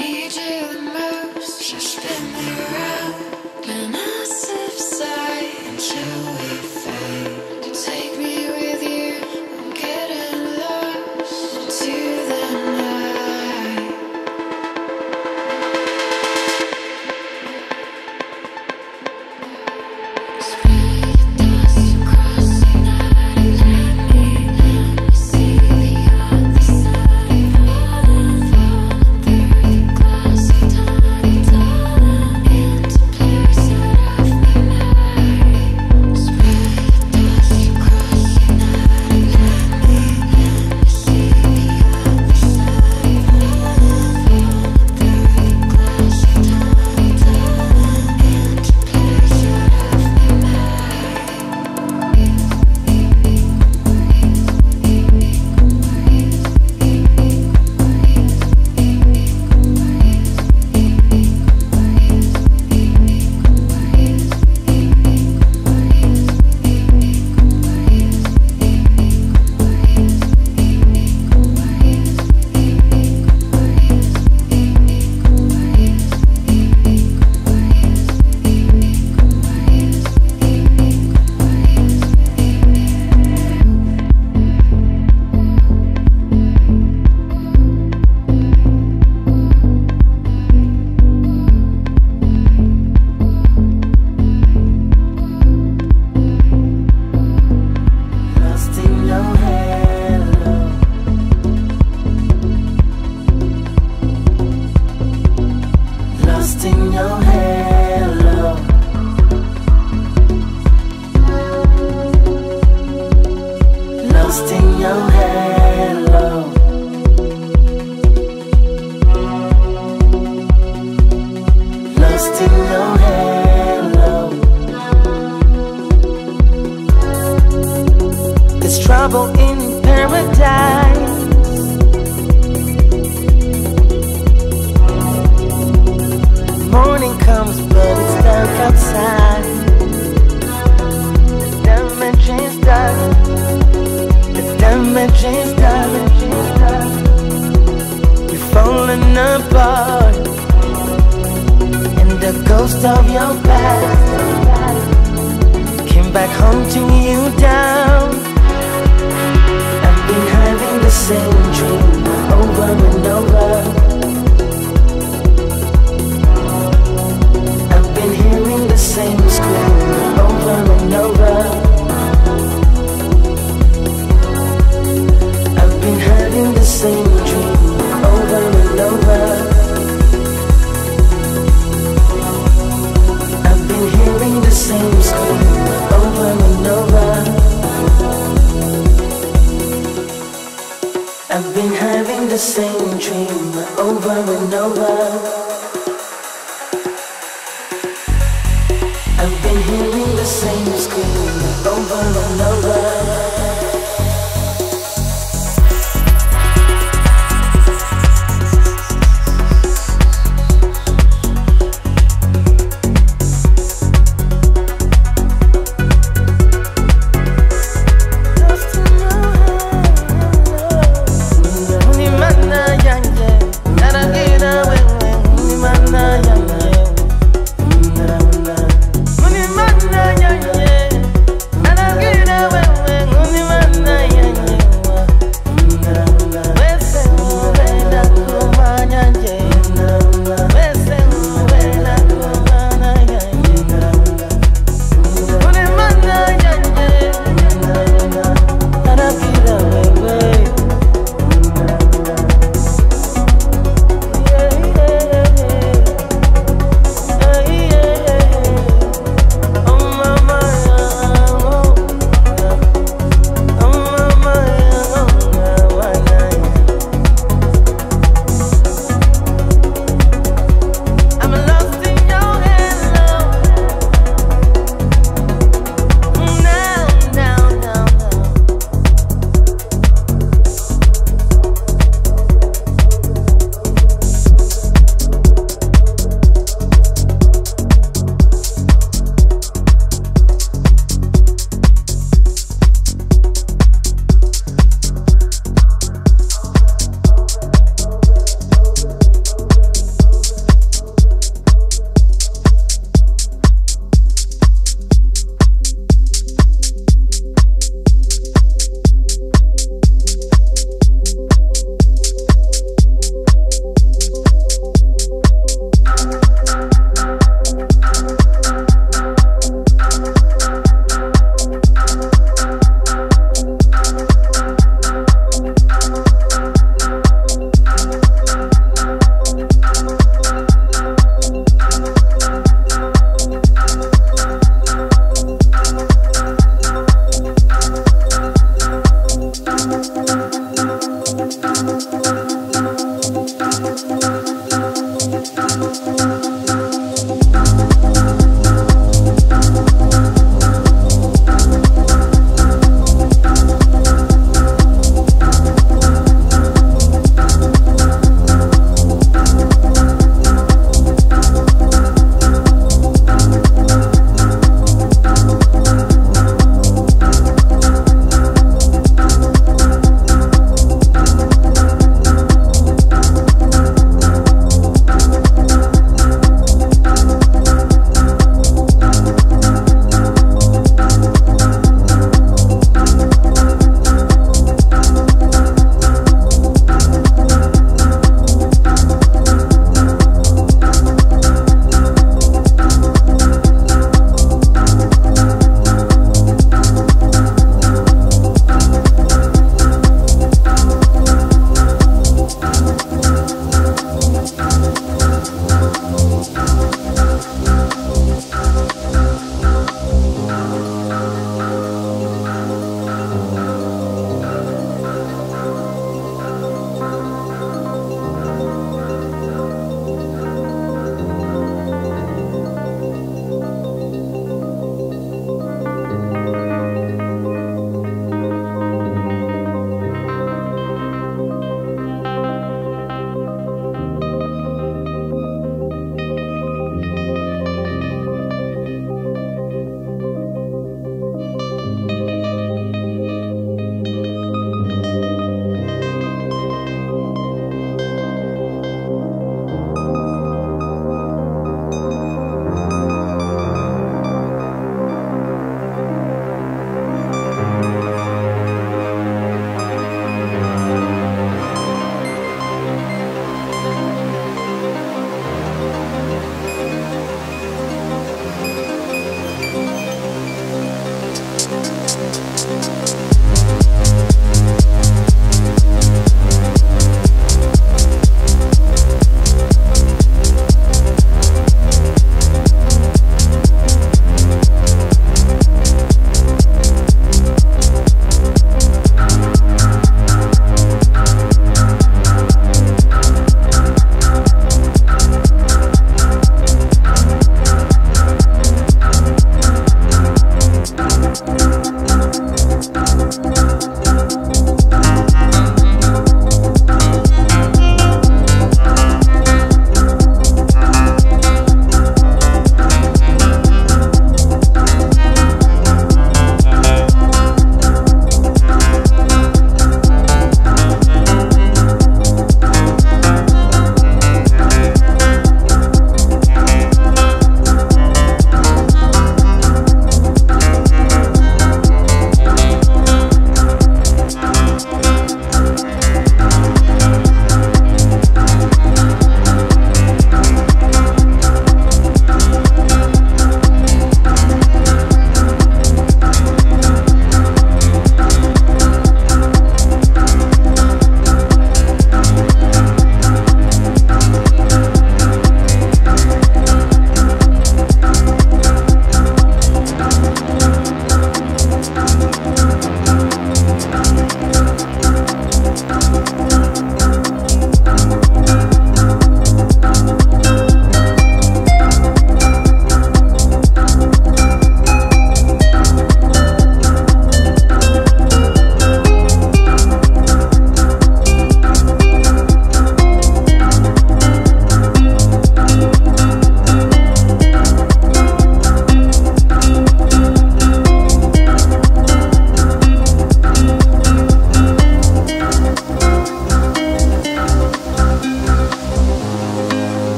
need you the most. She's been there.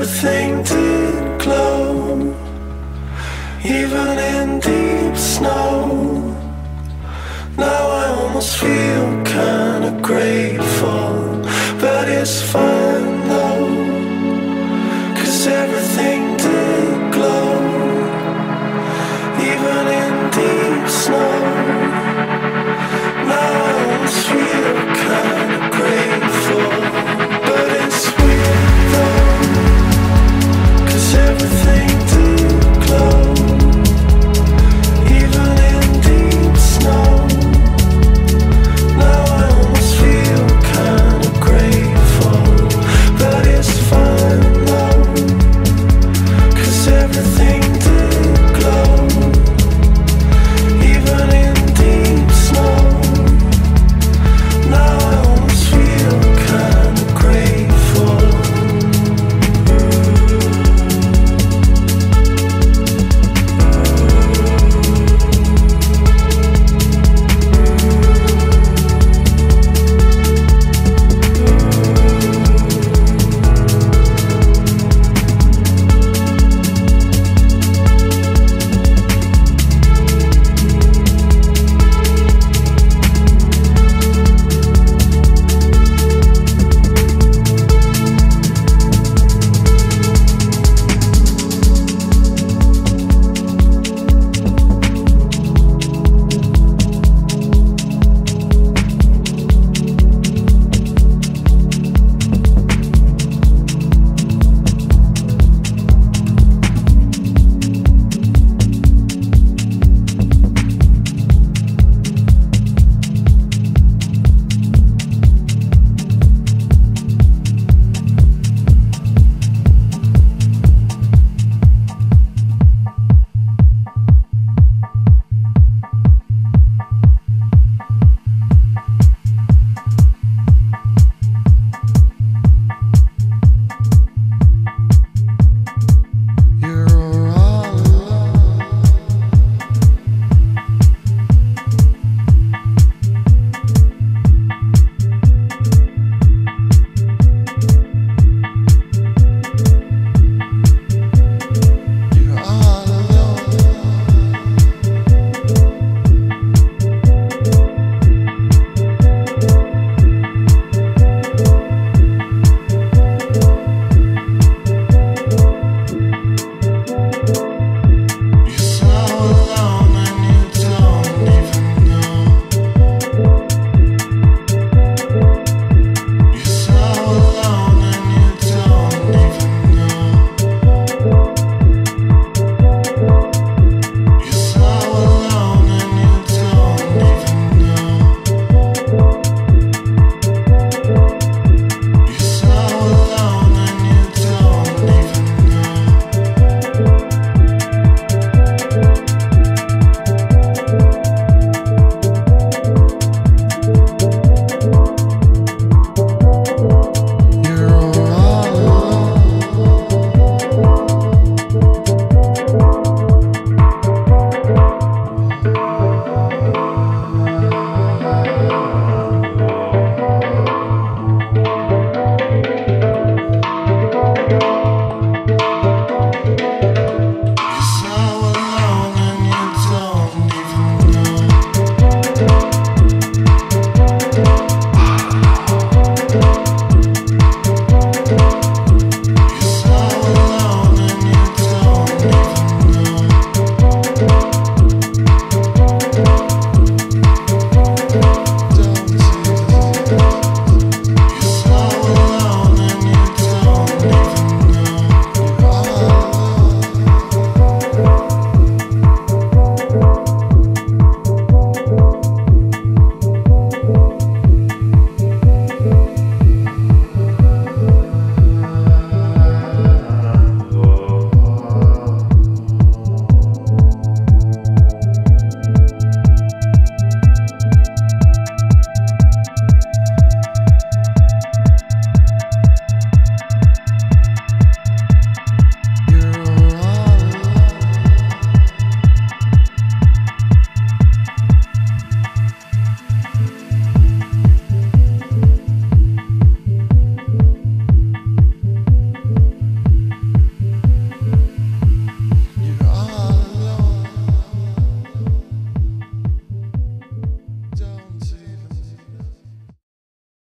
Everything